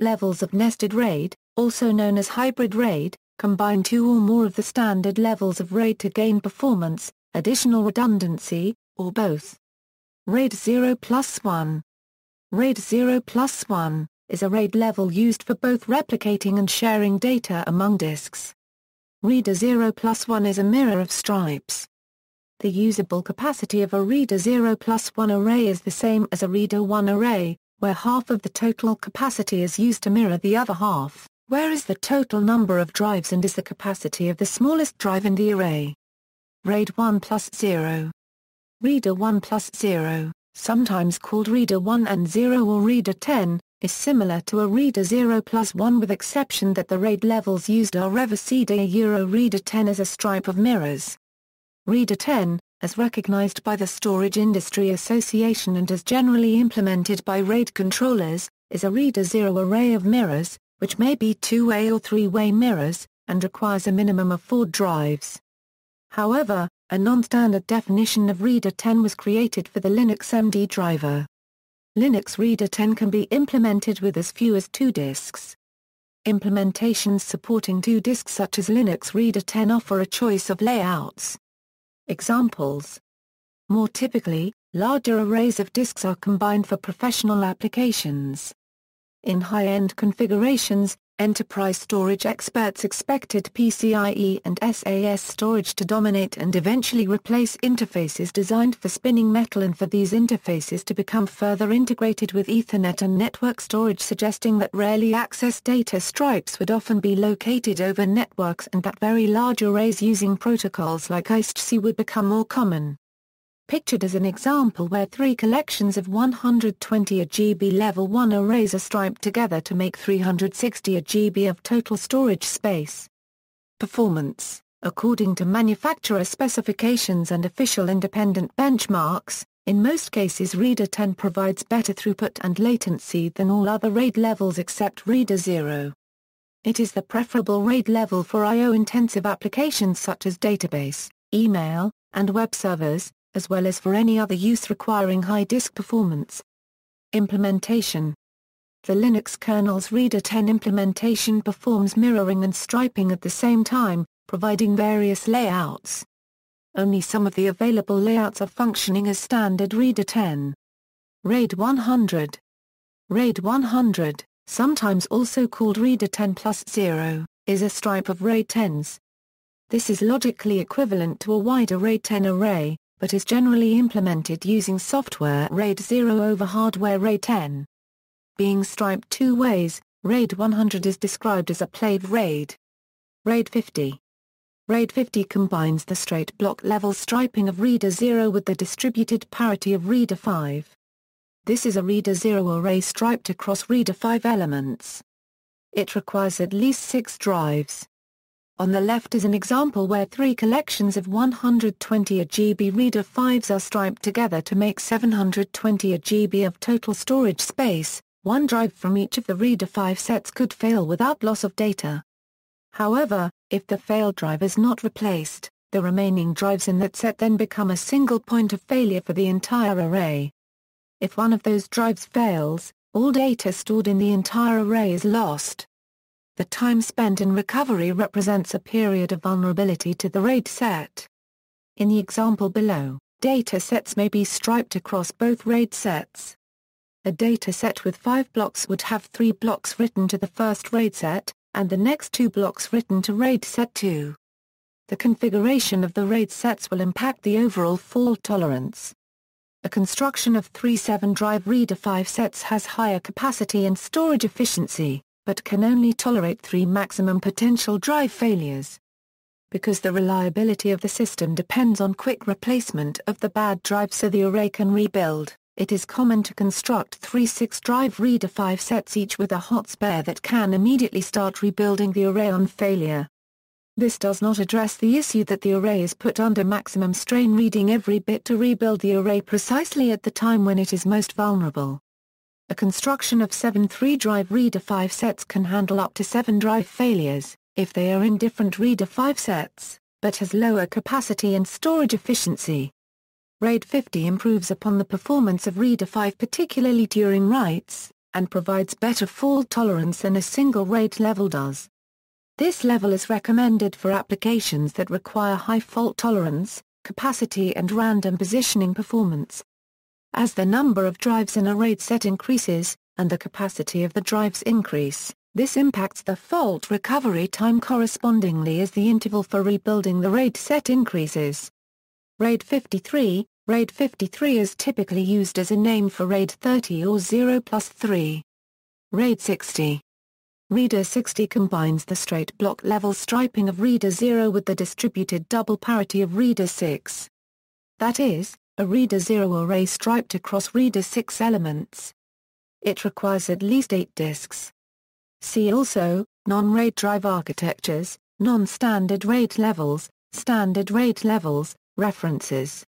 levels of nested RAID, also known as hybrid RAID, combine two or more of the standard levels of RAID to gain performance, additional redundancy, or both. RAID 0 plus 1 RAID 0 plus 1 is a RAID level used for both replicating and sharing data among disks. RAID 0 plus 1 is a mirror of stripes. The usable capacity of a RAID 0 plus 1 array is the same as a RAID 1 array, where half of the total capacity is used to mirror the other half, where is the total number of drives and is the capacity of the smallest drive in the array. RAID 1 plus 0 RAID 1 plus 0, sometimes called RAID 1 and 0 or RAID 10, is similar to a RAID 0 plus 1 with exception that the RAID levels used are Revocida Euro RAID 10 as a stripe of mirrors. RAID 10, as recognized by the Storage Industry Association and as generally implemented by RAID controllers, is a RAID 0 array of mirrors, which may be two-way or three-way mirrors, and requires a minimum of four drives. However, a non-standard definition of RAID 10 was created for the Linux MD driver. Linux RAID 10 can be implemented with as few as two disks. Implementations supporting two disks such as Linux RAID 10 offer a choice of layouts. Examples More typically, larger arrays of disks are combined for professional applications. In high-end configurations, Enterprise storage experts expected PCIe and SAS storage to dominate and eventually replace interfaces designed for spinning metal and for these interfaces to become further integrated with Ethernet and network storage suggesting that rarely accessed data stripes would often be located over networks and that very large arrays using protocols like ISTC would become more common pictured as an example where three collections of 120 GB level 1 arrays are striped together to make 360 GB of total storage space. Performance According to manufacturer specifications and official independent benchmarks, in most cases RAID 10 provides better throughput and latency than all other RAID levels except RAID 0. It is the preferable RAID level for I.O.-intensive applications such as database, email, and web servers, as well as for any other use requiring high disk performance. Implementation The Linux kernel's RAID 10 implementation performs mirroring and striping at the same time, providing various layouts. Only some of the available layouts are functioning as standard RAID 10. RAID 100 RAID 100, sometimes also called RAID 10 plus 0, is a stripe of RAID 10s. This is logically equivalent to a wider RAID 10 array, but is generally implemented using software RAID 0 over hardware RAID 10. Being striped two ways, RAID 100 is described as a plaid RAID. RAID 50 RAID 50 combines the straight block level striping of RAID 0 with the distributed parity of RAID 5. This is a RAID 0 array striped across RAID 5 elements. It requires at least six drives. On the left is an example where three collections of 120 GB RAID 5s are striped together to make 720 GB of total storage space, one drive from each of the RAID 5 sets could fail without loss of data. However, if the failed drive is not replaced, the remaining drives in that set then become a single point of failure for the entire array. If one of those drives fails, all data stored in the entire array is lost. The time spent in recovery represents a period of vulnerability to the RAID set. In the example below, data sets may be striped across both RAID sets. A data set with five blocks would have three blocks written to the first RAID set, and the next two blocks written to RAID set 2. The configuration of the RAID sets will impact the overall fault tolerance. A construction of three 7-drive RAID 5 sets has higher capacity and storage efficiency but can only tolerate three maximum potential drive failures. Because the reliability of the system depends on quick replacement of the bad drive so the array can rebuild, it is common to construct three 6-drive RAID 5 sets each with a hot spare that can immediately start rebuilding the array on failure. This does not address the issue that the array is put under maximum strain reading every bit to rebuild the array precisely at the time when it is most vulnerable. A construction of seven 3-drive RAID 5 sets can handle up to seven drive failures, if they are in different RAID 5 sets, but has lower capacity and storage efficiency. RAID 50 improves upon the performance of RAID 5 particularly during writes, and provides better fault tolerance than a single RAID level does. This level is recommended for applications that require high fault tolerance, capacity and random positioning performance. As the number of drives in a RAID set increases, and the capacity of the drives increase, this impacts the fault recovery time correspondingly as the interval for rebuilding the RAID set increases. RAID 53 RAID 53 is typically used as a name for RAID 30 or 0 plus 3. RAID 60 RAID 60 combines the straight block level striping of RAID 0 with the distributed double parity of RAID 6. That is, a RAID 0 array striped across RAID 6 elements. It requires at least 8 disks. See also, non-RAID drive architectures, non-standard RAID levels, standard RAID levels, references.